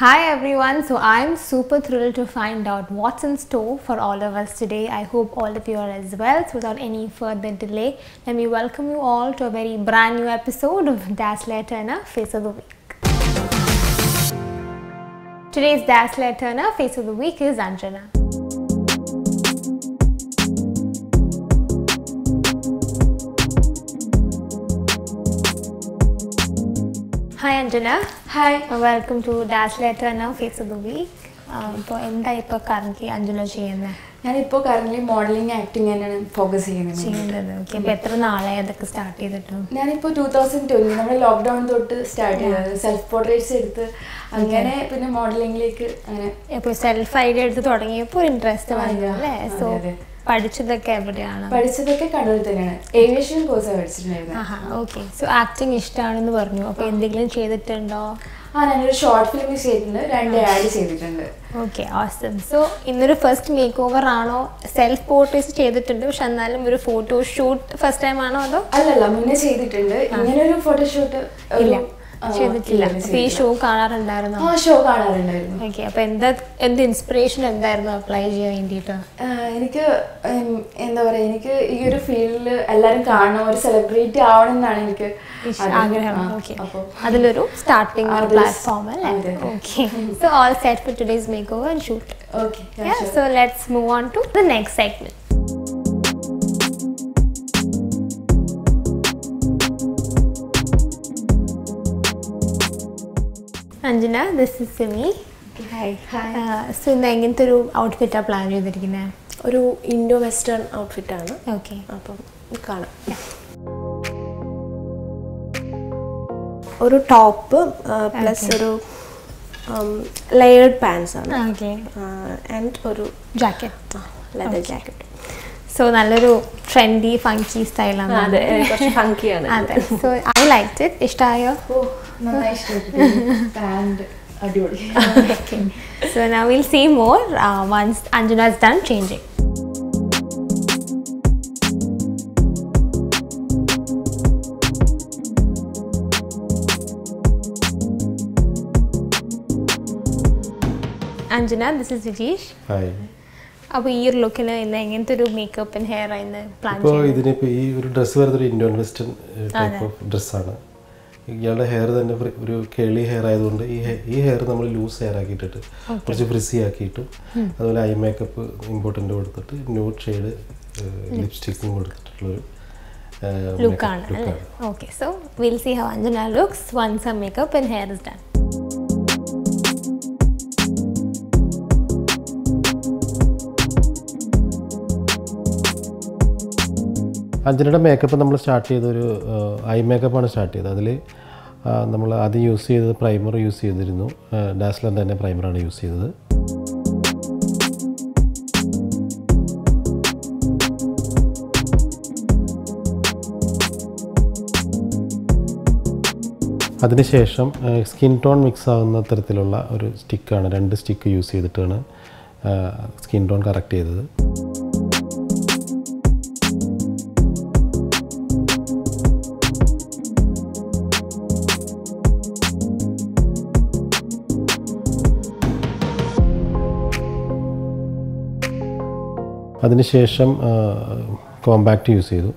Hi everyone, so I'm super thrilled to find out what's in store for all of us today. I hope all of you are as well. So without any further delay, let me welcome you all to a very brand new episode of Das Turner Face of the Week. Today's Das Turner Face of the Week is Anjana. Hi Anjana. Hi welcome to Daz letter എന്ന face of the week ഇപ്പോൾ എന്താ ഇപ്പോൾ current Anjana ചെയ്യുന്നത് ഞാനിപ്പോൾ current modelling acting തന്നെയാണ് focus ചെയ്യുന്നത് ചെയ്യുന്നത്. Okay അപ്പോൾ എത്ര നാളായി അതൊക്കെ സ്റ്റാർട്ട് ചെയ്തിട്ട്? ഞാനിപ്പോൾ ടൂ തൗസൻഡ് ട്വന്റി നമ്മുടെ ലോക്ക്ഡൗൺ തൊട്ട് സ്റ്റാർട്ട് ചെയ്തത്. സെൽഫ് പോർട്രേറ്റ്സ് എടുത്ത് അങ്ങനെ പിന്നെ മോഡലിംഗിലേക്ക് അങ്ങനെ ഇപ്പോൾ സെൽഫ് ഐഡിയ എടുത്ത് തുടങ്ങിയപ്പോൾ ഇൻട്രസ്റ്റ് വന്നു അല്ലേ? സോ. പഠിച്ചതൊക്കെ എവിടെയാണ്? പഠിച്ചതൊക്കെ കണ്ണൂർ തന്നെയാണ്. ഏവിയേഷൻ കോഴ്സ് പഠിച്ചിട്ടുണ്ടായിരുന്നത്. ഓക്കെ സോ ആക്ടിങ് ഇഷ്ടമാണെന്ന് പറഞ്ഞു. അപ്പോൾ എന്തെങ്കിലും ചെയ്തിട്ടുണ്ടോ? ആ ഞാനൊരു ഷോർട്ട് ഫിലിം ചെയ്തിട്ടുണ്ട്. രണ്ട് ആഡ് ചെയ്തിട്ടുണ്ട്. ഓക്കെ ഓസം സോ ഇന്നൊരു ഫസ്റ്റ് മേക്ക് ഓവർ ആണോ? സെൽഫ് പോർട്രേറ്റ്സ് ചെയ്തിട്ടുണ്ട്. പക്ഷെ എന്നാലും ഒരു ഫോട്ടോ ഷൂട്ട് ഫസ്റ്റ് ടൈം ആണോ അതോ? അല്ലല്ല മുന്നേ ചെയ്തിട്ടുണ്ട്. ഇങ്ങനെ ഒരു ഫോട്ടോഷൂട്ട് ഇല്ല. ചെയ്തിട്ടില്ല. ഈ ഷോ കാണാറുണ്ടായിരുന്നു? ആ ഷോ കാണാറുണ്ടായിരുന്നു. ഓക്കെ അപ്പൊ എന്താ എന്ത് ഇൻസ്പിറേഷൻ എന്തായിരുന്നു അപ്ലൈ ചെയ്യാൻ വേണ്ടിയിട്ട്? എനിക്ക് എന്താ പറയാ എനിക്ക് ഈ ഒരു ഫീൽഡിൽ എല്ലാരും കാണണം ഒരു സെലിബ്രിറ്റി ആവണം എന്നാണ് എനിക്ക് അതിലൊരു സ്റ്റാർട്ടിംഗ് ഒരു പ്ലാറ്റ്ഫോം അല്ലേ. Okay. So all set for today's makeover and shoot okay so let's move on to the next segment Anjana this is Simi hi hi so ഇന്ന് എങ്ങനത്തെ ഒരു ഔട്ട്ഫിറ്റാണ് പ്ലാൻ ചെയ്തിരിക്കുന്നത് ഒരു ഇൻഡോ വെസ്റ്റേൺ ഔട്ട്ഫിറ്റ് ആണ്. Okay അപ്പം കാണാം. ഒരു ടോപ്പ് പ്ലസ് ഒരു ലെയേർഡ് പാൻസ് ആണ്. ആൻഡ് ഒരു ജാക്കറ്റ് ലെതർ ജാക്കറ്റ് സോ നല്ലൊരു ട്രെൻഡി ഫങ്കി സ്റ്റൈലാണ് അതെ. ഫങ്കിയാണ് അതെ. സോ ഐ ലൈക്ക് ഇറ്റ് ഇഷ്ടമായോ നന്നായി ഇഷ്ടപ്പെട്ടു പാന്റ് അടിപൊളി so now we'll see more uh, once Anjana is done changing. Anjana this is Vijeesh hi അപ്പോൾ ഈ ഒരു ലുക്കിന് ഇന്ന് എങ്ങനത്തെ ഒരു മേക്കപ്പ് ആൻഡ് ഹെയർ ആയിരുന്നു പ്ലാൻ ഇപ്പോൾ ചെയ്യുന്നത്? ഇതിനിപ്പോൾ ഈ ഒരു ഡ്രസ്സ് വരുന്നത് ഒരു ഇൻഡോൺ വെസ്റ്റേൺ ടൈപ്പ് ഓഫ് ഡ്രസ്സാണ് ഇയാളുടെ ഹെയർ തന്നെ ഒരു കേളി ഹെയർ ആയതുകൊണ്ട് ഈ ഈ ഹെയർ നമ്മൾ ലൂസ് ഹെയർ ആക്കിയിട്ടിട്ട് കുറച്ച് ഫ്രിസി ആക്കിയിട്ട് അതുപോലെ ഐ മേക്കപ്പ് ഇമ്പോർട്ടന്റ് കൊടുത്തിട്ട് ന്യൂഡ് ഷെയ്ഡ് ലിപ്സ്റ്റിക്സും കൊടുത്തിട്ടുള്ളൊരു ലുക്കാണ് okay so will see how Anjana looks once ആ makeup and hair is done അഞ്ജനയുടെ makeup നമ്മൾ സ്റ്റാർട്ട് ചെയ്തൊരു ഐ മേക്കപ്പാണ് സ്റ്റാർട്ട് ചെയ്തത്. അതിൽ നമ്മൾ ആദ്യം യൂസ് ചെയ്തത് പ്രൈമർ യൂസ് ചെയ്തിരുന്നു. ഡാസ്ലർ തന്നെ പ്രൈമറാണ് യൂസ് ചെയ്തത്. അതിനുശേഷം സ്കിൻ ടോൺ മിക്സ് ആവുന്ന തരത്തിലുള്ള ഒരു സ്റ്റിക്കാണ് രണ്ട് സ്റ്റിക്ക് യൂസ് ചെയ്തിട്ടാണ് സ്കിൻ ടോൺ കറക്റ്റ് ചെയ്തത്. അതിനുശേഷം കോമ്പാക്റ്റ് യൂസ് ചെയ്തു.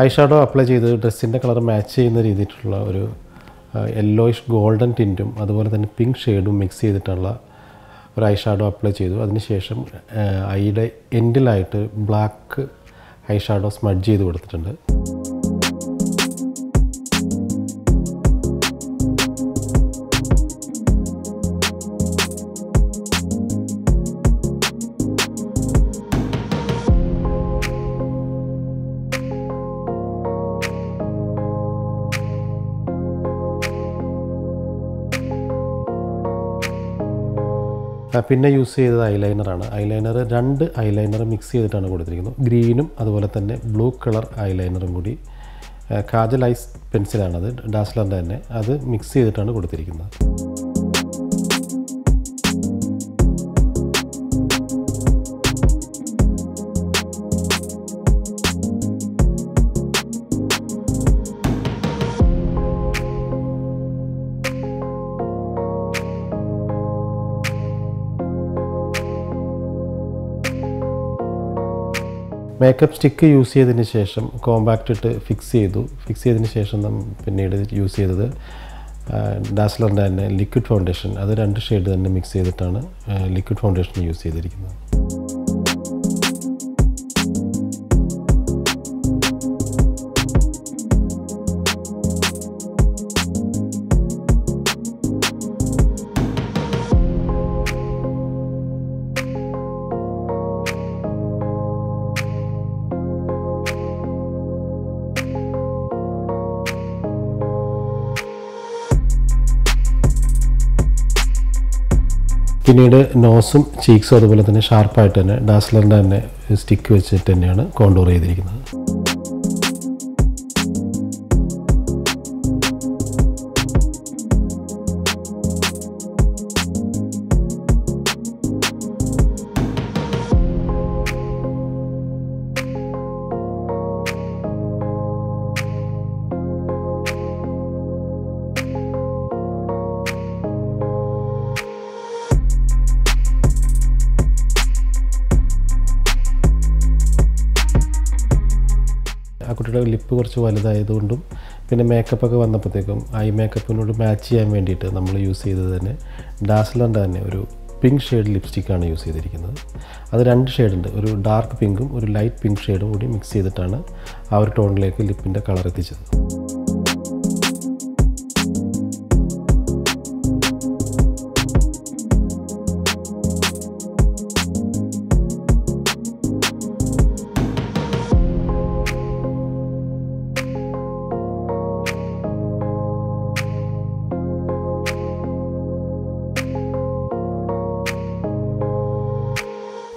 ഐ ഷാഡോ അപ്ലൈ ചെയ്ത് ഡ്രസ്സിന്റെ കളർ മാച്ച് ചെയ്യുന്ന രീതിയിലുള്ള ഒരു യെല്ലോയിഷ് ഗോൾഡൻ ടിന്റും അതുപോലെ തന്നെ പിങ്ക് ഷെയ്ഡും മിക്സ് ചെയ്തിട്ടുള്ള ഒരു ഐ ഷാഡോ അപ്ലൈ ചെയ്തു. അതിനുശേഷം ഐയുടെ എൻഡിലായിട്ട് ബ്ലാക്ക് ഐ ഷാഡോ സ്മഡ്ജ് ചെയ്ത് കൊടുത്തിട്ടുണ്ട്. പിന്നെ യൂസ് ചെയ്തത് ഐലൈനറാണ് ഐലൈനർ രണ്ട് ഐലൈനർ മിക്സ് ചെയ്തിട്ടാണ് കൊടുത്തിരിക്കുന്നത്. ഗ്രീനും അതുപോലെ തന്നെ ബ്ലൂ കളർ ഐലൈനറും കൂടി കാജൽ ഐസ് പെൻസിലാണത് ഡാസ്ലറിന്റെ തന്നെ. അത് മിക്സ് ചെയ്തിട്ടാണ് കൊടുത്തിരിക്കുന്നത്. മേക്കപ്പ് സ്റ്റിക്ക് യൂസ് ചെയ്തതിന് ശേഷം കോമ്പാക്റ്റ് ഇട്ട് ഫിക്സ് ചെയ്തു. ഫിക്സ് ചെയ്തതിന് ശേഷം പിന്നീട് യൂസ് ചെയ്തത് ഡാസ്ലറിന്റെ തന്നെ ലിക്വിഡ് ഫൗണ്ടേഷൻ അത് രണ്ട് ഷെയ്ഡ് തന്നെ മിക്സ് ചെയ്തിട്ടാണ് ലിക്വിഡ് ഫൗണ്ടേഷൻ യൂസ് ചെയ്തിരിക്കുന്നത്. പിന്നീട് നോസും ചീക്സും അതുപോലെ തന്നെ ഷാർപ്പായിട്ട് തന്നെ ഡാസ്ലറിന്റെ തന്നെ സ്റ്റിക്ക് വെച്ചിട്ട് തന്നെയാണ് കോണ്ടൂർ ചെയ്തിരിക്കുന്നത്. കുട്ടിയുടെ ലിപ്പ് കുറച്ച് വലുതായതുകൊണ്ടും പിന്നെ മേക്കപ്പൊക്കെ വന്നപ്പോഴത്തേക്കും ഐ മേക്കപ്പിനോട് മാച്ച് ചെയ്യാൻ വേണ്ടിയിട്ട് നമ്മൾ യൂസ് ചെയ്തത് തന്നെ ഡാസ്ലറിന്റെ തന്നെ ഒരു പിങ്ക് ഷെയ്ഡ് ലിപ്സ്റ്റിക്കാണ് യൂസ് ചെയ്തിരിക്കുന്നത്. അത് രണ്ട് ഷെയ്ഡുണ്ട്. ഒരു ഡാർക്ക് പിങ്കും ഒരു ലൈറ്റ് പിങ്ക് ഷെയ്ഡും കൂടി മിക്സ് ചെയ്തിട്ടാണ് ആ ഒരു ടോണിലേക്ക് ലിപ്പിന്റെ കളർ എത്തിച്ചത്.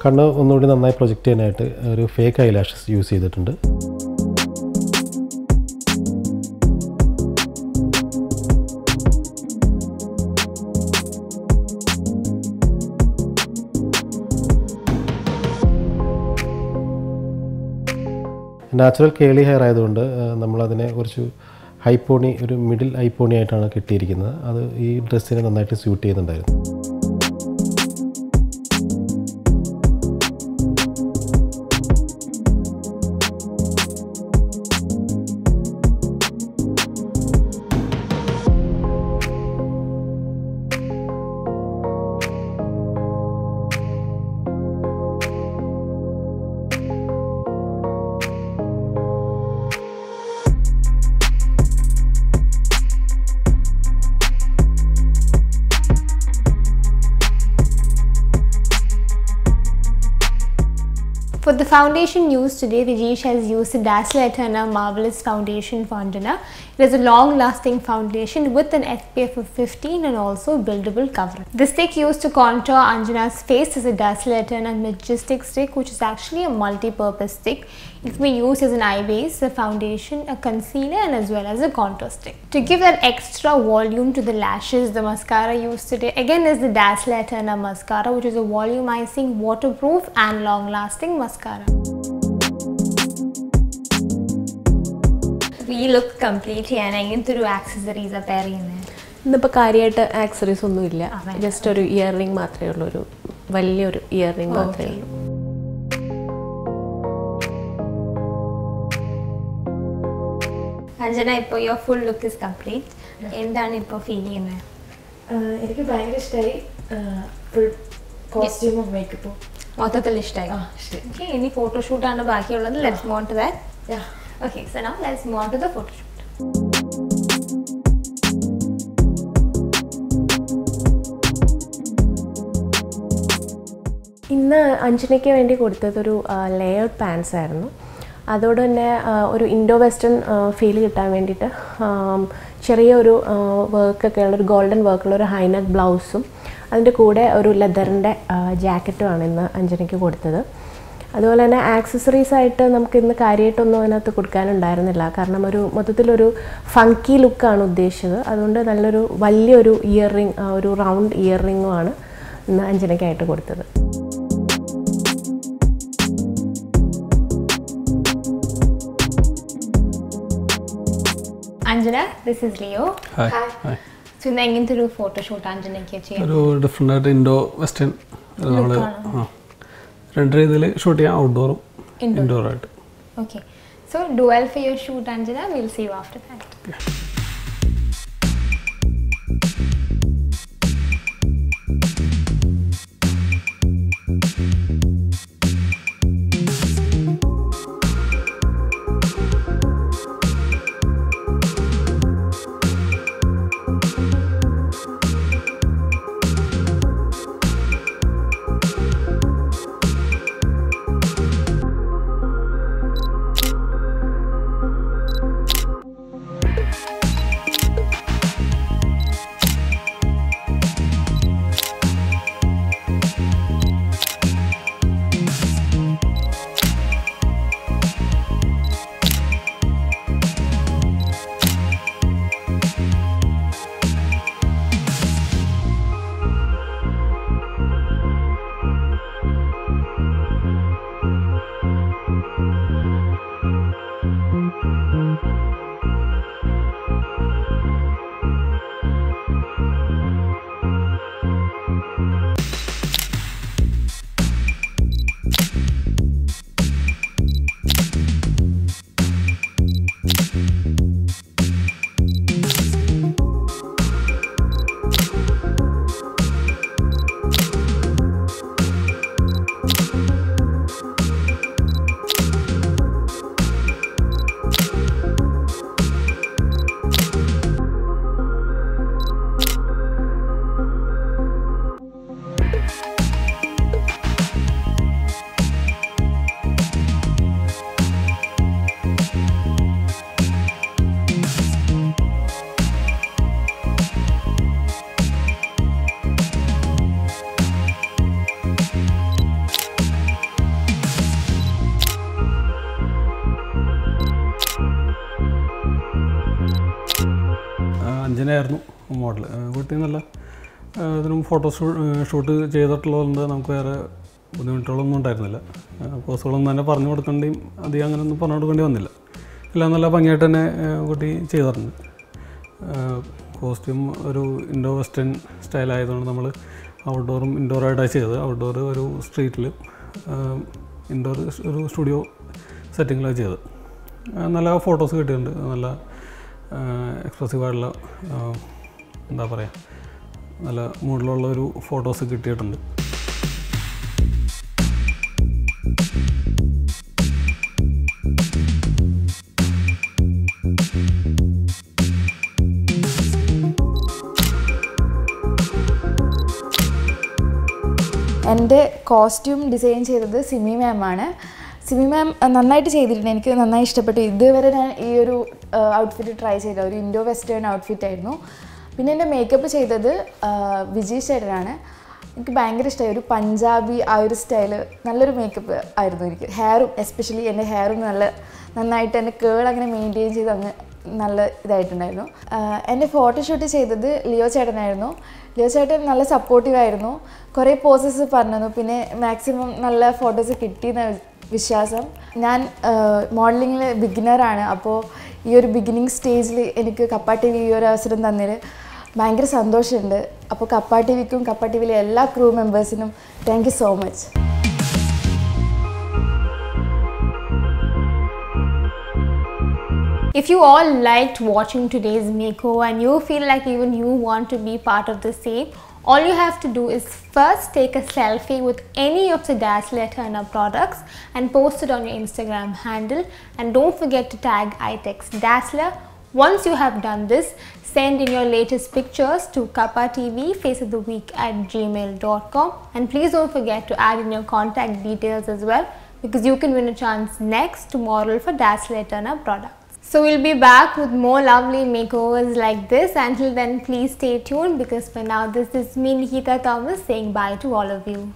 കണ്ണ് ഒന്നുകൂടി നന്നായി പ്രൊജക്റ്റ് ചെയ്യാനായിട്ട് ഒരു ഫേക്ക് ഐലാഷസ് യൂസ് ചെയ്തിട്ടുണ്ട്. നാച്ചുറൽ കേളി ഹെയർ ആയതുകൊണ്ട് നമ്മളതിനെ കുറച്ച് ഹൈപ്പോണി ഒരു മിഡിൽ ഹൈപ്പോണി ആയിട്ടാണ് കിട്ടിയിരിക്കുന്നത്. അത് ഈ ഡ്രസ്സിനെ നന്നായിട്ട് സ്യൂട്ട് ചെയ്യുന്നുണ്ടായിരുന്നു. Foundation used today, Rajesh has used the Dazzle Eterna Marvelous Foundation Fountainer. It is a long-lasting foundation with an SPF of 15 and also buildable coverage. The stick used to contour Anjana's face is a Dazzle Eterna Majestic stick, which is actually a multi-purpose stick. It can be used as an eye base, a foundation, a concealer, and as well as a contour stick. To give that extra volume to the lashes, the mascara used today again is the Dazzle Eterna mascara, which is a volumizing, waterproof, and long-lasting mascara. ഈ look complete ചെയ്യാൻ and ഒരു accessories pair ചെയ്യുന്നത് ഇന്നിപ്പോൾ കാര്യമായിട്ട് accessories ഒന്നുമില്ല. Just ഒരു year ring മാത്രമേ ഉള്ളൂ ഒരു വലിയൊരു ഇയർ റിംഗ് മാത്രമേ ഉള്ളൂ അഞ്ജന ഇപ്പോൾ your full look is complete എന്താണ് ഇപ്പോൾ ഫീൽ ചെയ്യുന്നത് എനിക്ക് ഭയങ്കര ഇഷ്ടമായി ഫുൾ കോസ്റ്റ്യൂമും മേക്കപ്പും മൊത്തത്തിൽ ഇഷ്ടമായി ഓക്കെ ഇനി ഫോട്ടോഷൂട്ടാണ് ബാക്കിയുള്ളത്. Let's move to that okay so now let's move to the photoshoot ഇന്ന് അഞ്ജനയ്ക്ക് വേണ്ടി കൊടുത്തതൊരു ലേഔട്ട് പാൻസ് ആയിരുന്നു. അതോടെ തന്നെ ഒരു ഇൻഡോ വെസ്റ്റേൺ ഫീൽ കിട്ടാൻ വേണ്ടിയിട്ട് ചെറിയൊരു വർക്കൊക്കെ ഉള്ള ഒരു ഗോൾഡൻ വർക്കുള്ള ഒരു ഹൈനക്ക് ബ്ലൗസും അതിന്റെ കൂടെ ഒരു ലെതറിന്റെ ജാക്കറ്റുമാണ് ഇന്ന് അഞ്ജനയ്ക്ക് കൊടുത്തത്. അതുപോലെ തന്നെ ആക്സസറീസ് ആയിട്ട് നമുക്ക് ഇന്ന് കാര്യമായിട്ടൊന്നും അതിനകത്ത് കൊടുക്കാനുണ്ടായിരുന്നില്ല. കാരണം ഒരു മൊത്തത്തിലൊരു ഫങ്കി ലുക്കാണ് ഉദ്ദേശിച്ചത്. അതുകൊണ്ട് നല്ലൊരു വലിയൊരു ഇയർ റിങ് ഒരു റൗണ്ട് ഇയർ റിങ്ങുമാണ് ഇന്ന് അഞ്ജനയ്ക്കായിട്ട് കൊടുത്തത്. Anjana this is Leo hi hi so ഇന്ന് എങ്ങനത്തെ ഒരു ഫോട്ടോഷൂട്ട് അഞ്ജനയ്ക്ക് ചെയ്യാം? ഒരു ഡിഫറെന്റ് ആയിട്ട് ഇൻഡോ വെസ്റ്റേൺ നമ്മൾ രണ്ട് രീതിയിൽ ഷൂട്ട് ചെയ്യാം ഔട്ട്ഡോറും Indoor. ഇൻഡോർ ആയിട്ട്. Okay. So do well for your shoot, Anjana. We'll see you after model കുട്ടി നല്ല ഇതിനും ഫോട്ടോ ഷൂട്ട് ചെയ്തിട്ടുള്ളതുകൊണ്ട് നമുക്ക് വേറെ ബുദ്ധിമുട്ടുകളൊന്നും ഉണ്ടായിരുന്നില്ല. പോസുകളൊന്നും തന്നെ പറഞ്ഞു കൊടുക്കേണ്ടിയും അധികം അങ്ങനെ ഒന്നും പറഞ്ഞു കൊടുക്കേണ്ടി വന്നില്ല. എല്ലാം നല്ല ഭംഗിയായിട്ട് തന്നെ കുട്ടി ചെയ്തിട്ടുണ്ട്. കോസ്റ്റ്യൂം ഒരു ഇൻഡോ വെസ്റ്റേൺ സ്റ്റൈലായതുകൊണ്ട് നമ്മൾ ഔട്ട്ഡോറും ഇൻഡോറായിട്ടാണ് ചെയ്തത്. ഔട്ട്ഡോർ ഒരു സ്ട്രീറ്റിൽ ഇൻഡോർ ഒരു സ്റ്റുഡിയോ സെറ്റിങ്ങിലാണ് ചെയ്തത്. നല്ല ഫോട്ടോസ് കിട്ടിയിട്ടുണ്ട്. നല്ല എക്സ്പ്രസീവ് ആയിട്ടുള്ള ആ, എന്താ പറയുക നല്ല മൂഡിലുള്ള ഒരു ഫോട്ടോസ് കിട്ടിയിട്ടുണ്ട്. എന്റെ കോസ്റ്റ്യൂം ഡിസൈൻ ചെയ്തത് സിമി മാം ആണ്. സിമി മാം നന്നായിട്ട് ചെയ്തിട്ടുണ്ട്. എനിക്ക് നന്നായി ഇഷ്ടപ്പെട്ടു. ഇതുവരെ ഞാൻ ഈ ഒരു ഔട്ട്ഫിറ്റ് ട്രൈ ചെയ്ത ഒരു ഇൻഡോ വെസ്റ്റേൺ ഔട്ട്ഫിറ്റ് ആയിരുന്നു. പിന്നെ എന്റെ മേക്കപ്പ് ചെയ്തത് വിജയ് ചേട്ടനാണ്. എനിക്ക് ഭയങ്കര ഇഷ്ടമായി ഒരു പഞ്ചാബി ആ ഒരു സ്റ്റൈൽ നല്ലൊരു മേക്കപ്പ് ആയിരുന്നു എനിക്ക്. ഹെയറും എസ്പെഷ്യലി എന്റെ ഹെയറും നല്ല നന്നായിട്ട് എന്റെ കേൾ അങ്ങനെ മെയിന്റെയിൻ ചെയ്ത് അങ്ങ് നല്ല ഇതായിട്ടുണ്ടായിരുന്നു. എന്റെ ഫോട്ടോഷൂട്ട് ചെയ്തത് ലിയോ ചേട്ടനായിരുന്നു. ലിയോ ചേട്ടൻ നല്ല സപ്പോർട്ടീവ് ആയിരുന്നു. കുറേ പോസസ് പറഞ്ഞു പിന്നെ മാക്സിമം നല്ല ഫോട്ടോസ് കിട്ടിയെന്ന വിശ്വാസം. ഞാൻ മോഡലിങ്ങിൽ ബിഗിനറാണ് അപ്പോൾ ഈ ഒരു ബിഗിനിങ് സ്റ്റേജിൽ എനിക്ക് കപ്പാട്ടി ഈ ഒരു അവസരം തന്നതിൽ ഭയങ്കര സന്തോഷമുണ്ട് അപ്പോൾ കപ്പ ടി വിക്കും കപ്പ ടി വിയിലെ എല്ലാ crew മെമ്പേഴ്സിനും thank you so much If you all liked watching today's makeover and you feel like even you want to be part of the same, all you have to do is first take a selfie with any of the Dazzler Turner products and post it on your Instagram handle and don't forget to tag iTex Dazzler. Once you have done this, send in your latest pictures to Kappa TV face of the week at gmail.com and please don't forget to add in your contact details as well because you can win a chance next to model for Dazzler Turner products. So we'll be back with more lovely makeovers like this. Until then, please stay tuned because for now, this is me, Nikita Thomas, saying bye to all of you.